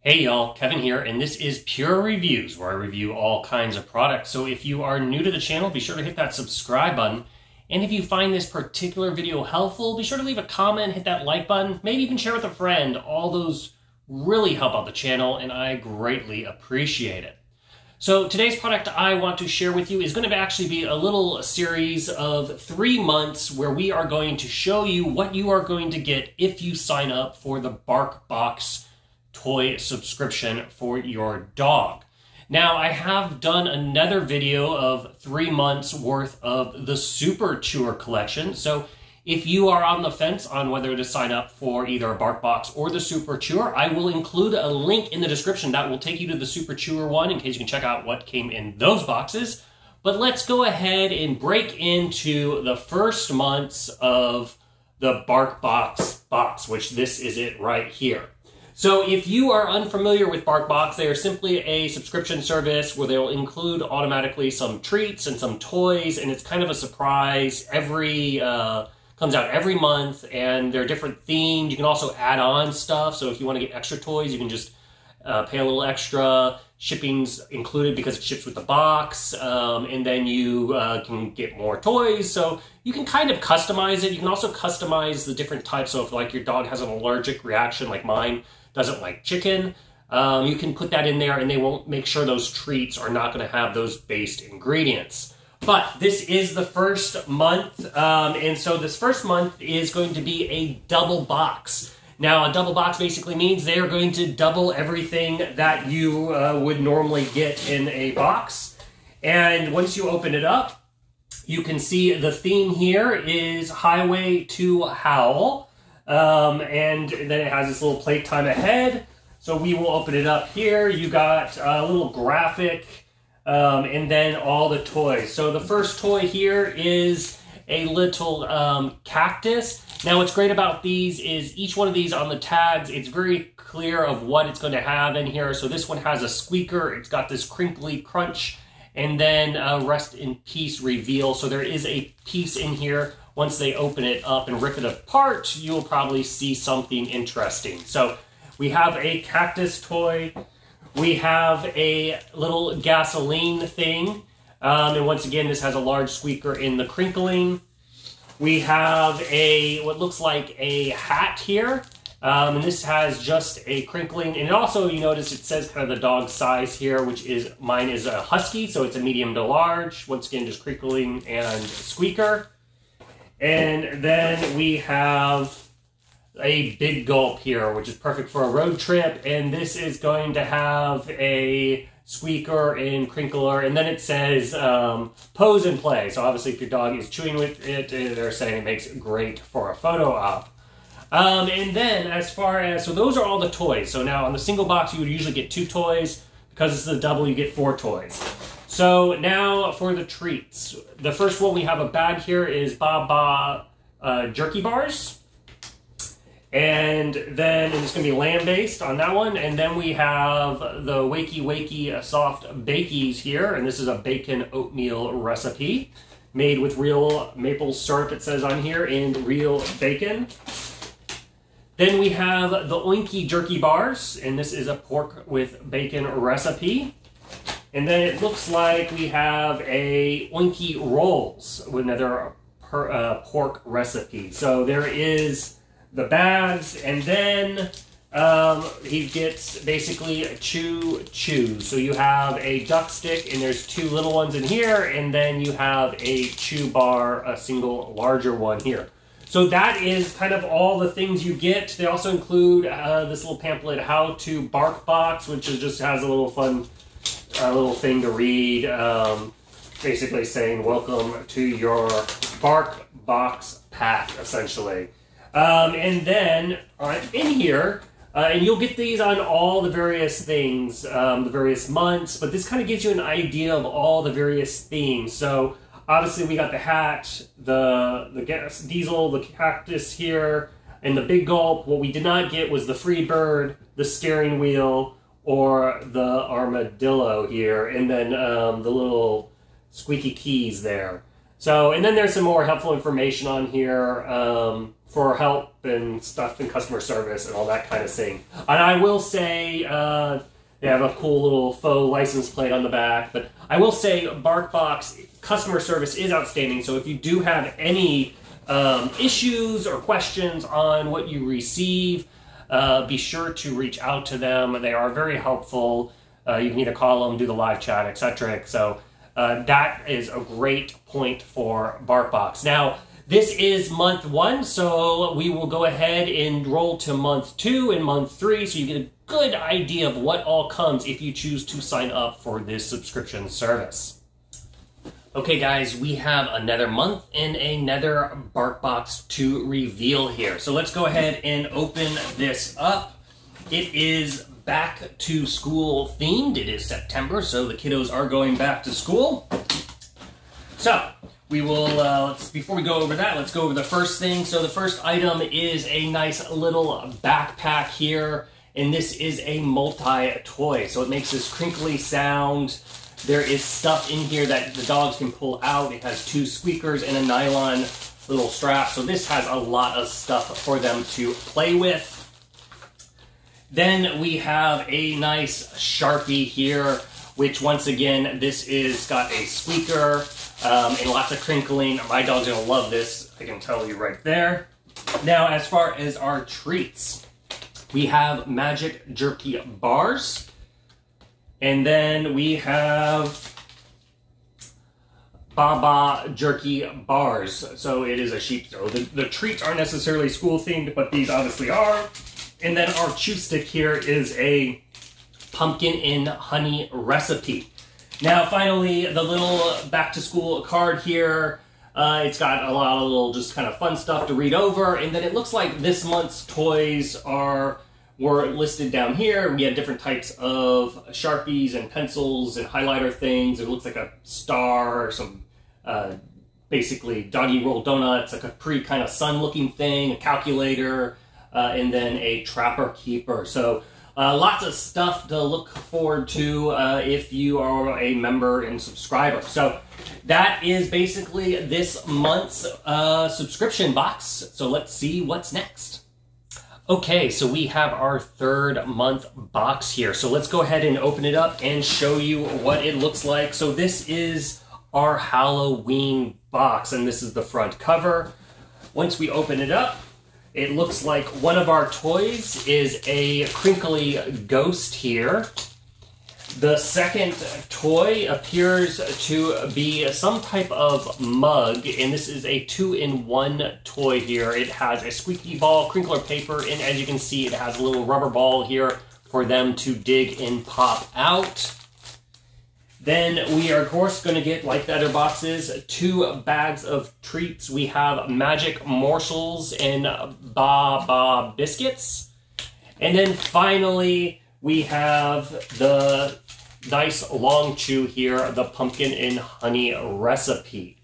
Hey y'all, Kevin here, and this is Pure Reviews, where I review all kinds of products. So if you are new to the channel, be sure to hit that subscribe button. And if you find this particular video helpful, be sure to leave a comment, hit that like button, maybe even share with a friend. All those really help out the channel, and I greatly appreciate it. So today's product I want to share with you is going to actually be a little series of three months where we are going to show you what you are going to get if you sign up for the BarkBox toy subscription for your dog. Now, I have done another video of three months worth of the Super Chewer collection. So if you are on the fence on whether to sign up for either a BarkBox or the Super Chewer, I will include a link in the description that will take you to the Super Chewer one in case you can check out what came in those boxes. But let's go ahead and break into the first months of the BarkBox box, which this is it right here. So if you are unfamiliar with BarkBox, they are simply a subscription service where they'll include automatically some treats and some toys, and it's kind of a surprise. Every uh, comes out every month, and they're different themed. You can also add on stuff. So if you want to get extra toys, you can just uh, pay a little extra. Shipping's included because it ships with the box, um, and then you uh, can get more toys. So you can kind of customize it. You can also customize the different types. So if like your dog has an allergic reaction, like mine doesn't like chicken, um, you can put that in there, and they won't make sure those treats are not going to have those based ingredients. But this is the first month, um, and so this first month is going to be a double box. Now, a double box basically means they are going to double everything that you uh, would normally get in a box. And once you open it up, you can see the theme here is Highway to Howl. Um, and then it has this little playtime ahead. So we will open it up here. You got a little graphic um, and then all the toys. So the first toy here is a little um, cactus. Now what's great about these is each one of these on the tags, it's very clear of what it's going to have in here. So this one has a squeaker, it's got this crinkly crunch, and then a rest in peace reveal. So there is a piece in here. Once they open it up and rip it apart, you'll probably see something interesting. So we have a cactus toy. We have a little gasoline thing. Um, and once again, this has a large squeaker in the crinkling. We have a what looks like a hat here. Um, and this has just a crinkling. And also, you notice it says kind of the dog size here, which is mine is a husky, so it's a medium to large. Once again, just crinkling and squeaker. And then we have a big gulp here, which is perfect for a road trip. And this is going to have a squeaker and crinkler. And then it says um, pose and play. So obviously if your dog is chewing with it, uh, they're saying it makes great for a photo op. Um, and then as far as, so those are all the toys. So now on the single box, you would usually get two toys. Because this is a double, you get four toys. So now for the treats. The first one we have a bag here is Baba uh, jerky bars. And then it's going to be lamb based on that one. And then we have the Wakey Wakey Soft Bakies here. And this is a bacon oatmeal recipe made with real maple syrup, it says on here, and real bacon. Then we have the Oinky Jerky Bars. And this is a pork with bacon recipe. And then it looks like we have a Oinky Rolls with another per, uh, pork recipe. So there is the bags, and then um, he gets basically chew chew. So you have a duck stick, and there's two little ones in here, and then you have a chew bar, a single larger one here. So that is kind of all the things you get. They also include uh, this little pamphlet, How to Bark Box, which just has a little fun uh, little thing to read. Um, basically saying, welcome to your Bark Box pack, essentially. Um, and then uh, in here, uh, and you'll get these on all the various things, um, the various months, but this kind of gives you an idea of all the various themes. So obviously we got the hat, the, the gas diesel, the cactus here, and the big gulp. What we did not get was the free bird, the steering wheel, or the armadillo here, and then um, the little squeaky keys there. So, and then there's some more helpful information on here. Um, for help and stuff and customer service and all that kind of thing. And I will say, uh, they have a cool little faux license plate on the back. But I will say, BarkBox customer service is outstanding. So if you do have any um, issues or questions on what you receive, uh, be sure to reach out to them. They are very helpful. Uh, you can either call them, do the live chat, etc. So uh, that is a great point for BarkBox. Now, this is month one, so we will go ahead and roll to month two and month three so you get a good idea of what all comes if you choose to sign up for this subscription service. Okay, guys, we have another month and another BarkBox to reveal here. So let's go ahead and open this up. It is back to school themed. It is September, so the kiddos are going back to school. So we will, uh, let's, before we go over that, let's go over the first thing. So the first item is a nice little backpack here, and this is a multi-toy. So it makes this crinkly sound. There is stuff in here that the dogs can pull out. It has two squeakers and a nylon little strap. So this has a lot of stuff for them to play with. Then we have a nice Sharpie here, which once again, this is got a squeaker, um, and lots of crinkling. My dog's gonna love this, I can tell you right there. Now, as far as our treats, we have Magic Jerky Bars, and then we have Baba Jerky Bars. So it is a sheep So The, the treats aren't necessarily school themed, but these obviously are. And then our chew stick here is a pumpkin in honey recipe. Now, finally, the little back to school card here. Uh, it's got a lot of little just kind of fun stuff to read over. And then it looks like this month's toys are were listed down here. We had different types of Sharpies and pencils and highlighter things. It looks like a star, or some uh, basically doggy roll donuts, like a Capri kind of sun looking thing, a calculator, uh, and then a trapper keeper. So uh, lots of stuff to look forward to uh, if you are a member and subscriber. So that is basically this month's uh, subscription box. So let's see what's next. Okay, so we have our third month box here. So let's go ahead and open it up and show you what it looks like. So this is our Halloween box, and this is the front cover. Once we open it up, it looks like one of our toys is a crinkly ghost here. The second toy appears to be some type of mug, and this is a two-in-one toy here. It has a squeaky ball, crinkler paper, and as you can see, it has a little rubber ball here for them to dig and pop out. Then we are, of course, going to get, like the other boxes, two bags of treats. We have Magic Morsels and Ba Ba Biscuits. And then finally, we have the nice long chew here, the pumpkin and honey recipe.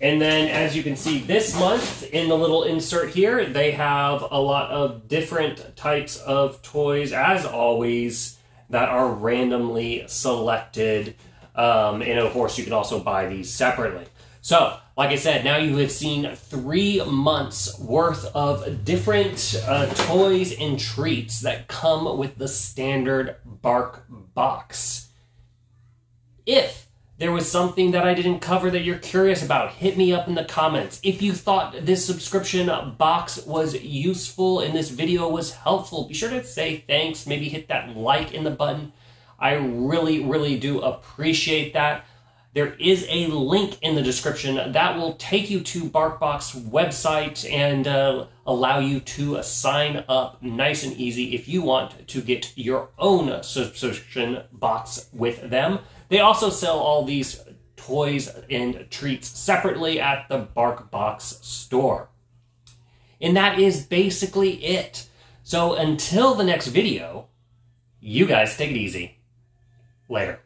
And then, as you can see, this month in the little insert here, they have a lot of different types of toys, as always that are randomly selected. Um, and of course, you can also buy these separately. So, like I said, now you have seen three months worth of different uh, toys and treats that come with the standard Bark box. If there was something that I didn't cover that you're curious about, hit me up in the comments. If you thought this subscription box was useful and this video was helpful, be sure to say thanks. Maybe hit that like in the button. I really, really do appreciate that. There is a link in the description that will take you to BarkBox website and uh, allow you to sign up nice and easy if you want to get your own subscription box with them. They also sell all these toys and treats separately at the BarkBox store. And that is basically it. So until the next video, you guys take it easy. Later.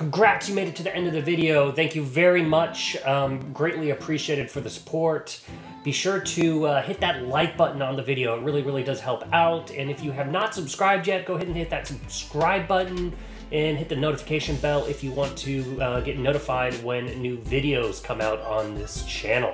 Congrats, you made it to the end of the video. Thank you very much. Um, greatly appreciated for the support. Be sure to uh, hit that like button on the video. It really, really does help out. And if you have not subscribed yet, go ahead and hit that subscribe button and hit the notification bell if you want to uh, get notified when new videos come out on this channel.